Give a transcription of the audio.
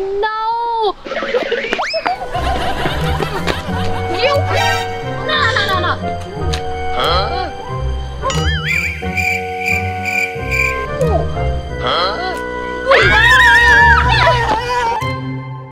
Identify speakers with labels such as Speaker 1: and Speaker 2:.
Speaker 1: no! you! No, no, no, no!